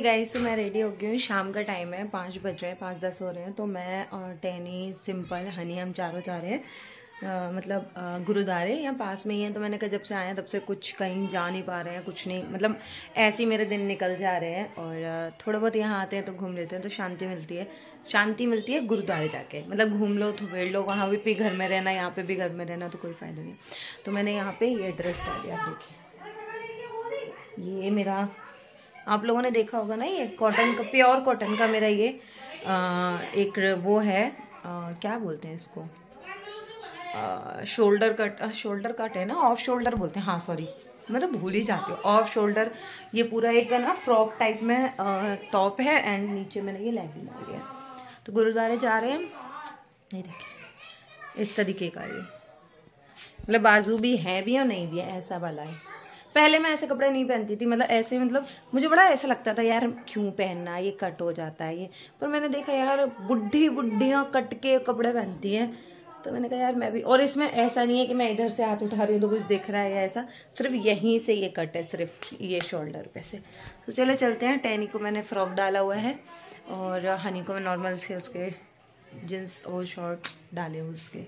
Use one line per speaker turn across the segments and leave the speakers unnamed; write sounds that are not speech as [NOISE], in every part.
Guys मैं ready हो गई हूँ। शाम का टाइम है, पाँच बज रहे हैं, पाँच दस हो रहे हैं। तो मैं और टैनी सिंपल हनी हम चारों जा रहे हैं। मतलब गुरुद्वारे यहाँ पास में ही है। तो मैंने कहा, जब से आए हैं, तब से कुछ कहीं जा नहीं पा रहे हैं, कुछ नहीं। मतलब ऐसे ही मेरे दिन निकल जा रहे हैं। और थोड़ा बहुत यहाँ आते हैं तो घूम लेते हैं तो शांति मिलती है। शांति मिलती है गुरुद्वारे जाके। मतलब घूम लो थोड़े लो, वहाँ भी घर में रहना, यहाँ पर भी घर में रहना तो कोई फ़ायदा नहीं। तो मैंने यहाँ पर ये ड्रेस डाल दिया देखिए। ये मेरा आप लोगों ने देखा होगा ना ये कॉटन का प्योर कॉटन का मेरा ये आ, एक वो है आ, क्या बोलते हैं इसको? शोल्डर कट शोल्डर कट है ना ऑफ़ शोल्डर बोलते हैं। हाँ सॉरी मैं तो भूल ही जाती हूँ। ऑफ़ शोल्डर ये पूरा एक ना फ्रॉक टाइप में टॉप है एंड नीचे मैंने ये लेगिंग डाल दिया। तो गुरुद्वारे जा रहे हैं। नहीं देखिए इस तरीके का ये। मतलब बाजू भी है भी और नहीं भी है ऐसा वाला है। पहले मैं ऐसे कपड़े नहीं पहनती थी मतलब ऐसे मतलब मुझे बड़ा ऐसा लगता था, यार, क्यों पहनना? ये कट हो जाता है ये। पर मैंने देखा, यार, बुढ़ी बुढ़ियाँ कट के कपड़े पहनती हैं। तो मैंने कहा, यार, मैं भी और इसमें ऐसा नहीं है कि मैं इधर से हाथ उठा रही हूँ तो कुछ दिख रहा है या ऐसा, सिर्फ़ यहीं से ये कट है, सिर्फ़ ये शोल्डर पे से। तो चले चलते हैं टैनी को मैंने फ्रॉक डाला हुआ है और हनी को मैं नॉर्मल से उसके जींस और शॉर्ट्स डाले उसके।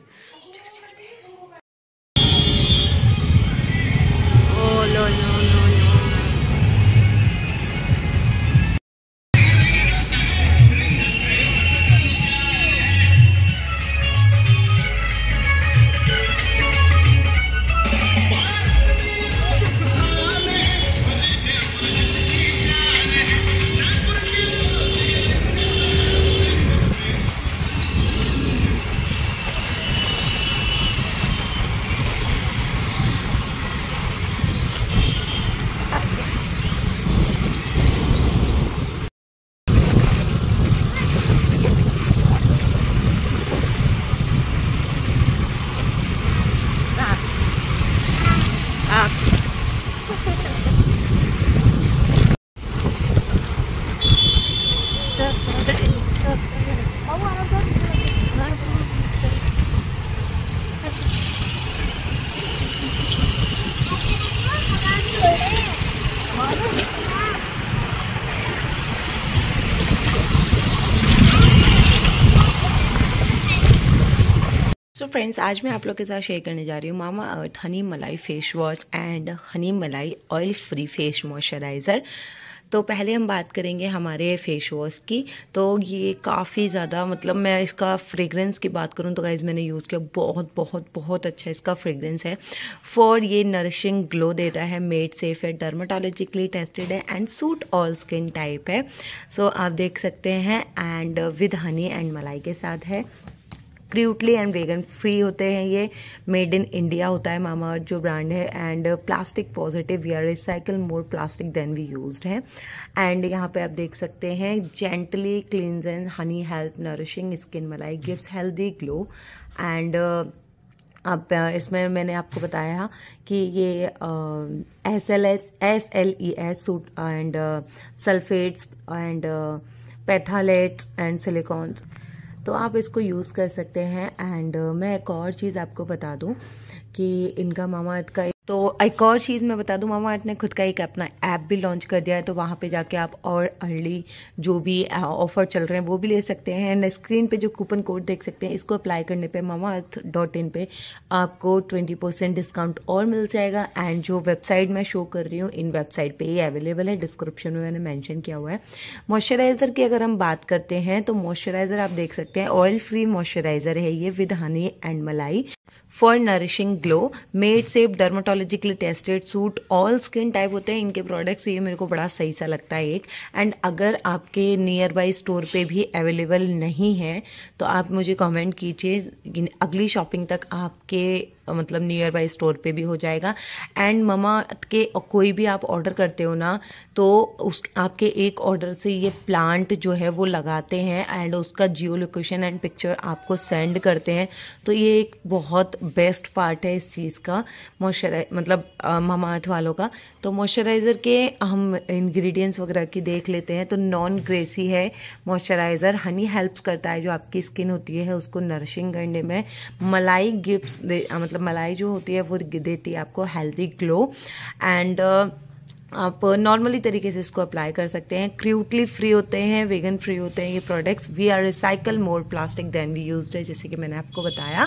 फ्रेंड्स आज मैं आप लोग के साथ शेयर करने जा रही हूँ मामा अर्थ हनी मलाई फेस वॉश एंड हनी मलाई ऑयल फ्री फेस मॉइस्चराइज़र तो पहले हम बात करेंगे हमारे फेस वॉश की। तो ये काफ़ी ज़्यादा मतलब मैं इसका फ्रेगरेंस की बात करूँ तो गाइज़ मैंने यूज़ किया बहुत बहुत बहुत अच्छा इसका फ्रेगरेंस है। फॉर ये नरिशिंग ग्लो देता है मेड सेफ़ है डर्माटोलॉजिकली टेस्टेड है and suit all skin type है। सो so, आप देख सकते हैं एंड विद हनी एंड मलाई के साथ है। क्रूटली एंड वेगन फ्री होते हैं। ये मेड इन इंडिया होता है मामा जो ब्रांड है। And plastic positive we are recycle more plastic than we use है। एंड यहाँ पे आप देख सकते हैं gently cleanse and honey help nourishing skin malai gives healthy glow and अब इसमें मैंने आपको बताया कि ये S L S S L E S suit and sulphates and phthalates and silicones तो आप इसको यूज़ कर सकते हैं। एंड uh, मैं एक और चीज़ आपको बता दूँ कि इनका मामा का तो एक और चीज़ मैं बता दूँ, मामा ने खुद का एक अपना ऐप भी लॉन्च कर दिया है तो वहाँ पे जाके आप और अर्ली जो भी ऑफ़र चल रहे हैं, वो भी ले सकते हैं। एंड स्क्रीन पे जो कूपन कोड देख सकते हैं, इसको अप्लाई करने पे मामा अर्थ डॉट इन पे आपको ट्वेंटी परसेंट डिस्काउंट और मिल जाएगा। एंड जो वेबसाइट मैं शो कर रही हूँ, इन वेबसाइट पे ये अवेलेबल है, डिस्क्रिप्शन में मैंने मैंशन किया हुआ है। मॉइस्चराइजर की अगर हम बात करते हैं तो मॉइस्चराइजर आप देख सकते हैं ऑयल फ्री मॉइस्चराइजर है ये, with honey and malai for nourishing glow made safe dermatologically tested suit all skin type होते हैं, इनके प्रोडक्ट्स ये मेरे को बड़ा सही सा लगता है एक। एंड अगर आपके नियर बाई स्टोर पे भी अवेलेबल नहीं है तो आप मुझे कमेंट कीजिए अगली शॉपिंग तक आपके मतलब नियर बाई स्टोर पे भी हो जाएगा। एंड ममा के कोई भी आप ऑर्डर करते हो ना तो उस, आपके एक ऑर्डर से ये प्लांट जो है वो लगाते हैं एंड उसका जियो लोकेशन एंड पिक्चर आपको सेंड करते हैं। तो ये एक बहुत बेस्ट पार्ट है इस चीज़ का मॉइस्चराइज मतलब ममा अर्थ वालों का। तो मॉइस्चराइज़र के हम इंग्रेडिएंट्स वगैरह की देख लेते हैं तो नॉन ग्रेसी है मॉइस्चराइज़र हनी हेल्प्स करता है जो आपकी स्किन होती है, उसको नरिशिंग करने में। मलाई गिफ्ट मतलब मलाई जो होती है वो देती है आपको हेल्दी ग्लो एंड आप नॉर्मली तरीके से इसको अप्लाई कर सकते हैं। क्रूटली फ्री होते हैं वेगन फ्री होते हैं ये products we are recycle more plastic than we use है जैसे कि मैंने आपको बताया।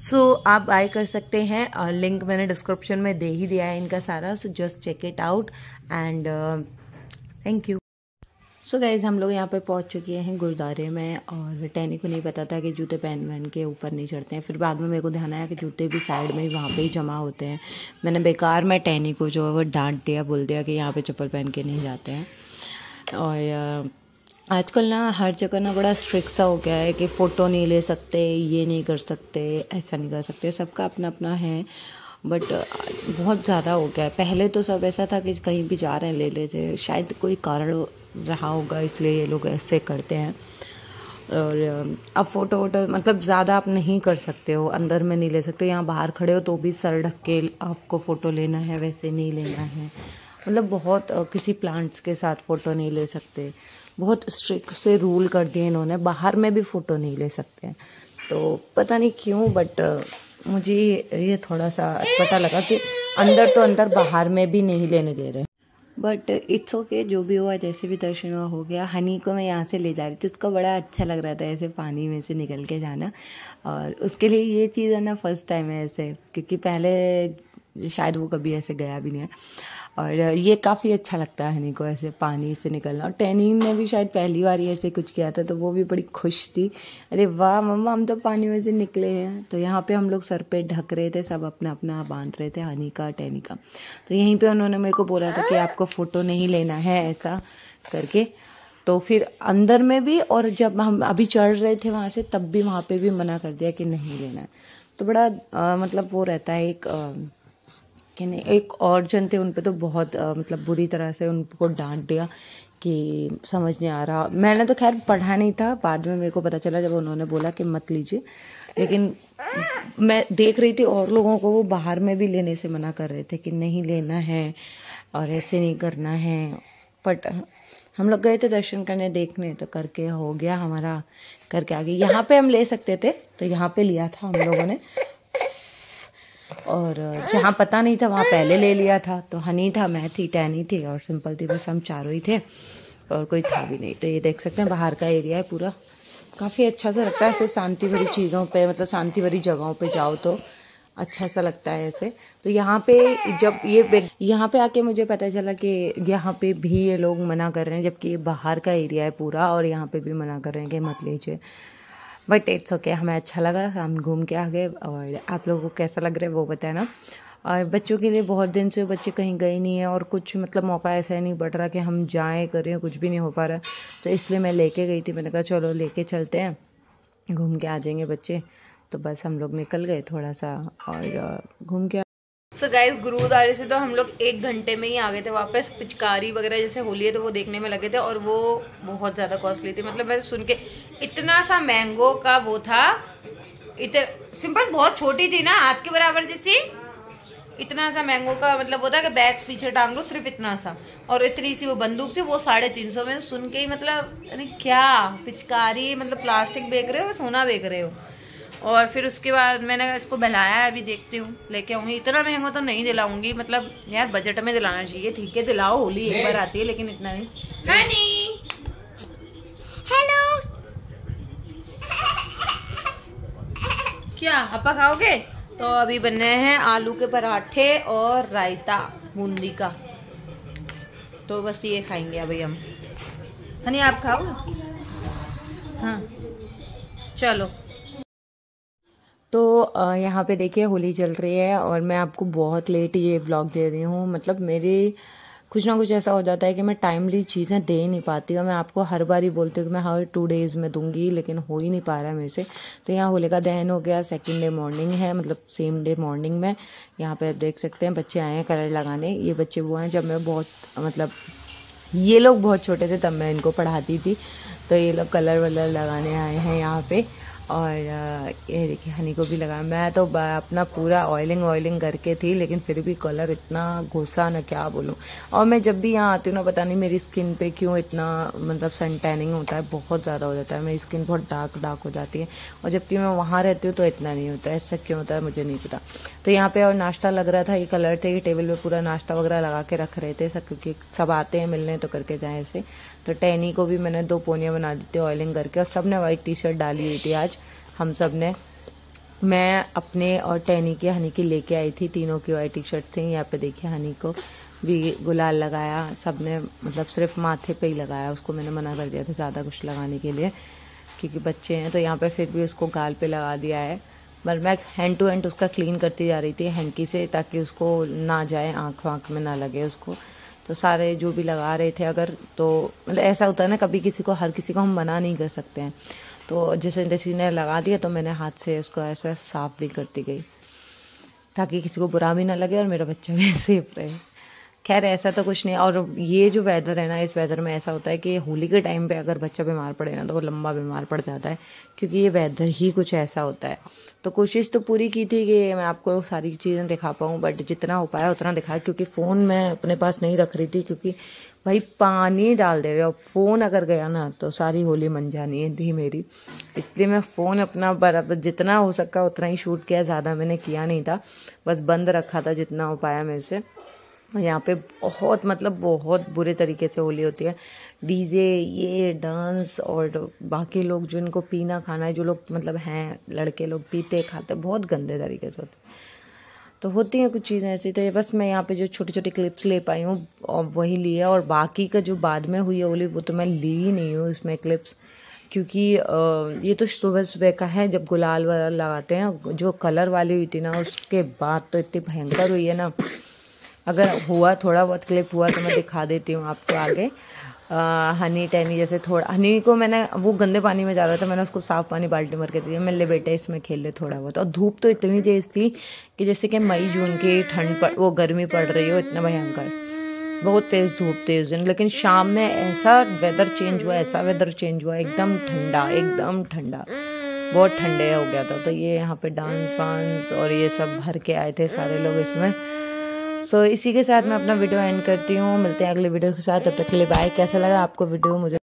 सो so, आप बाय कर सकते हैं। और लिंक मैंने डिस्क्रिप्शन में दे ही दिया है इनका सारा so just check it out and thank you so so guys हम लोग यहाँ पे पहुँच चुके हैं गुरुद्वारे में और टैनी को नहीं पता था कि जूते पहन पहन के ऊपर नहीं चढ़ते हैं। फिर बाद में मेरे को ध्यान आया कि जूते भी साइड में ही वहाँ पे ही जमा होते हैं। मैंने बेकार मैं टैनी को जो है वो डांट दिया, बोल दिया कि यहाँ पे चप्पल पहन के नहीं जाते हैं। और आजकल ना हर जगह ना बड़ा स्ट्रिक्ट सा हो गया है कि फ़ोटो नहीं ले सकते, ये नहीं कर सकते, ऐसा नहीं कर सकते। सबका अपना अपना है। बट बहुत ज़्यादा हो गया है। पहले तो सब ऐसा था कि कहीं भी जा रहे हैं, ले लेते शायद कोई कारण रहा होगा, इसलिए ये लोग ऐसे करते हैं। और अब फ़ोटो वोटो मतलब ज़्यादा आप नहीं कर सकते हो, अंदर में नहीं ले सकते यहाँ बाहर खड़े हो तो भी सर ढक के आपको फ़ोटो लेना है, वैसे नहीं लेना है। मतलब बहुत किसी प्लांट्स के साथ फ़ोटो नहीं ले सकते। बहुत स्ट्रिक्ट से रूल कर दिए इन्होंने, बाहर में भी फ़ोटो नहीं ले सकते। हैं तो पता नहीं क्यों बट मुझे ये थोड़ा सा पता लगा कि अंदर तो अंदर बाहर में भी नहीं लेने दे रहे। बट इट्स ओके जो भी हुआ, जैसे भी दर्शन हुआ, हो गया। हनी को मैं यहाँ से ले जा रही थी, उसको बड़ा अच्छा लग रहा था ऐसे पानी में से निकल के जाना। और उसके लिए ये चीज़ है ना फ़र्स्ट टाइम है ऐसे, क्योंकि पहले शायद वो कभी ऐसे गया भी नहीं है। और ये काफ़ी अच्छा लगता है हनी को ऐसे पानी से निकलना। और टैनिन ने भी शायद पहली बार ही ऐसे कुछ किया था तो वो भी बड़ी खुश थी। अरे वाह मम्मा हम तो पानी में से निकले हैं। तो यहाँ पे हम लोग सर पे ढक रहे थे सब अपना अपना बाँध रहे थे हनी का टैनी का। तो यहीं पे उन्होंने मेरे को बोला था कि आपको फ़ोटो नहीं लेना है ऐसा करके। तो फिर अंदर में भी और जब हम अभी चढ़ रहे थे वहाँ से तब भी वहाँ पे भी मना कर दिया कि नहीं लेना है। तो बड़ा आ, मतलब वो रहता है एक आ, नहीं एक और जन थे उन पर तो बहुत आ, मतलब बुरी तरह से उनको डांट दिया कि समझ नहीं आ रहा। मैंने तो खैर पढ़ा नहीं था बाद में मेरे को पता चला जब उन्होंने बोला कि मत लीजिए। लेकिन मैं देख रही थी और लोगों को वो बाहर में भी लेने से मना कर रहे थे कि नहीं लेना है और ऐसे नहीं करना है। बट हम लोग गए थे दर्शन करने देखने तो करके हो गया हमारा करके आगे। यहाँ पे हम ले सकते थे तो यहाँ पे लिया था हम लोगों ने। और जहाँ पता नहीं था, वहाँ पहले ले लिया था। तो हनी था, मैं थी, टैनी थी और सिंपल थी, बस हम चारों ही थे और कोई था भी नहीं। तो ये देख सकते हैं, बाहर का एरिया है पूरा। काफ़ी अच्छा सा लगता है ऐसे शांति भरी चीज़ों पे मतलब शांति भरी जगहों पे जाओ तो अच्छा सा लगता है ऐसे। तो यहाँ पे जब ये यहाँ पे आके मुझे पता चला कि यहाँ पे भी ये लोग मना कर रहे हैं, जबकि ये बाहर का एरिया है पूरा और यहाँ पे भी मना कर रहे हैं कि मत लीजिए। बट इट्स ओके, हमें अच्छा लगा, हम घूम के आ गए और आप लोगों को कैसा लग रहा है वो बताना। और बच्चों के लिए बहुत दिन से बच्चे कहीं गए नहीं है और कुछ मतलब मौका ऐसा ही नहीं बढ़ रहा कि हम जाएँ, करें, कुछ भी नहीं हो पा रहा। तो इसलिए मैं लेके गई थी, मैंने कहा चलो लेके चलते हैं, घूम के आ जाएँगे बच्चे। तो बस हम लोग निकल गए थोड़ा सा और घूम के
सो गाइस गुरुद्वारे से तो हम लोग एक घंटे में ही आ गए थे वापस, पिचकारी वगैरह जैसे होली है तो वो देखने में लगे थे और वो बहुत ज़्यादा कॉस्टली थी। मतलब मैं सुन के इतना सा मैंगो का वो था, इतना सिंपल बहुत छोटी थी ना हाथ के बराबर जैसी। इतना सा मैंगो का मतलब वो था कि बैग पीछे टांग लो, सिर्फ़ इतना सा। और इतनी सी वो बंदूक से वो साढ़े तीन सौ में सुन के ही मतलब अरे क्या पिचकारी मतलब प्लास्टिक बेच रहे हो सोना बेच रहे हो? और फिर उसके बाद मैंने इसको बहलाया अभी देखती हूँ। लेके आऊँगी। इतना महँगा तो नहीं दिलाऊँगी मतलब यार बजट में दिलाना चाहिए। ठीक है दिलाओ होली एक बार आती है लेकिन इतना नहीं। हनी हेलो क्या अपा खाओगे? तो अभी बन हैं आलू के पराठे और रायता बूंदी का। तो बस ये खाएँगे अभी हम। हनी आप खाओ हाँ। चलो।
तो यहाँ पे देखिए होली चल रही है और मैं आपको बहुत लेट ये ब्लॉग दे रही हूँ। मतलब मेरी कुछ ना कुछ ऐसा हो जाता है कि मैं टाइमली चीज़ें दे नहीं पाती और मैं आपको हर बार ही बोलती हूँ कि मैं हर टू डेज़ में दूँगी, लेकिन हो ही नहीं पा रहा है मेरे से। तो यहाँ होली का दहन हो गया सेकेंड डे मॉर्निंग है मतलब सेम डे मॉर्निंग में। यहाँ पे आप देख सकते हैं, बच्चे आए हैं कलर लगाने। ये बच्चे वो हैं जब मैं बहुत मतलब ये लोग बहुत छोटे थे तब मैं इनको पढ़ाती थी। तो ये लोग कलर वलर लगाने आए हैं यहाँ पे। और ये देखिए हनी को भी लगाया। मैं तो अपना पूरा ऑयलिंग ऑयलिंग करके थी, लेकिन फिर भी कलर इतना घुसा ना, क्या बोलूँ। और मैं जब भी यहाँ आती हूँ ना, पता नहीं मेरी स्किन पे क्यों इतना मतलब सन टैनिंग होता है, बहुत ज़्यादा हो जाता है। मेरी स्किन बहुत डार्क डार्क हो जाती है। और जबकि मैं वहाँ रहती हूँ तो इतना नहीं होता ऐसा क्यों होता है, मुझे नहीं पता। तो यहाँ पर और नाश्ता लग रहा था, ये कलर थे, ये टेबल पर पूरा नाश्ता वगैरह लगा के रख रहे थे सब क्योंकि सब आते हैं मिलने तो करके जाए ऐसे। तो टैनी को भी मैंने दो पोनियाँ बना दी थी ऑयलिंग करके, और सबने वाइट टी शर्ट डाली हुई थी आज। हम सबने। मैं अपने और टैनी की, हनी की लेके आई थी तीनों की वाइट टी शर्ट थी यहाँ पे देखिए हनी को भी गुलाल लगाया। सबने मतलब सिर्फ़ माथे पे ही लगाया। उसको मैंने मना कर दिया था ज़्यादा कुछ लगाने के लिए, क्योंकि बच्चे हैं। तो यहाँ पे फिर भी उसको गाल पे लगा दिया है। पर मैं हैंड टू हैंड उसका क्लीन करती जा रही थी हैंकी से, ताकि उसको ना जाए, आँख वाँख में ना लगे उसको। तो सारे जो भी लगा रहे थे अगर तो मतलब ऐसा होता है ना, कभी किसी को, हर किसी को हम मना नहीं कर सकते हैं। तो जैसे जैसे ने लगा दिया तो मैंने हाथ से उसको ऐसा साफ़ भी करती गई, ताकि किसी को बुरा भी ना लगे और मेरा बच्चा भी [LAUGHS] सेफ़ रहे। खैर, ऐसा तो कुछ नहीं, और ये जो वेदर है ना, इस वेदर में ऐसा होता है कि होली के टाइम पे अगर बच्चा बीमार पड़े ना तो वो लंबा बीमार पड़ जाता है, क्योंकि ये वेदर ही कुछ ऐसा होता है। तो कोशिश तो पूरी की थी कि मैं आपको सारी चीज़ें दिखा पाऊँ बट जितना हो पाया उतना दिखाया, क्योंकि फ़ोन मैं अपने पास नहीं रख रही थी, क्योंकि भाई पानी डाल दे रहे हो। फ़ोन अगर गया ना तो सारी होली मन जानी है थी मेरी। इसलिए मैं फ़ोन अपना बराबर जितना हो सका उतना ही शूट किया, ज़्यादा मैंने किया नहीं था। बस बंद रखा था जितना हो पाया मेरे से। यहाँ पे बहुत मतलब बहुत बुरे तरीके से होली होती है। डीजे, ये डांस और बाकी लोग जो इनको पीना खाना है, जो लोग मतलब हैं, लड़के लोग पीते, खाते, बहुत गंदे तरीके से होते तो होती हैं कुछ चीज़ें ऐसी तो ये बस मैं यहाँ पे जो छोटी छोटी क्लिप्स ले पाई हूँ, और वही लिया और बाकी का जो बाद में हुई है वो तो मैं ली ही नहीं हूँ इसमें क्लिप्स क्योंकि ये तो सुबह सुबह का है, जब गुलाल वाला लगाते हैं जो कलर वाली हुई थी ना, उसके बाद तो इतनी भयंकर हुई है ना। अगर हुआ थोड़ा बहुत क्लिप हुआ तो मैं दिखा देती हूँ आपको आगे। हनी टैनी जैसे थोड़ा हनी को मैंने, वो गंदे पानी में जा रहा था, मैंने उसको साफ़ पानी बाल्टी भर के दिया। मैं ले बेटे, इसमें खेल ले थोड़ा बहुत। और धूप तो इतनी तेज थी कि जैसे कि मई, जून की ठंड वो गर्मी पड़ रही हो, इतना भयंकर। बहुत तेज धूप थी उस दिन। लेकिन शाम में ऐसा वेदर चेंज हुआ, ऐसा वेदर चेंज हुआ, एकदम ठंडा एकदम ठंडा। बहुत ठंडे हो गया था। तो ये यहाँ पे डांस वांस और ये सब भर के आए थे सारे लोग इसमें। सो so, इसी के साथ मैं अपना वीडियो एंड करती हूँ। मिलते हैं अगले वीडियो के साथ। तब तक के लिए बाय कैसा लगा आपको वीडियो मुझे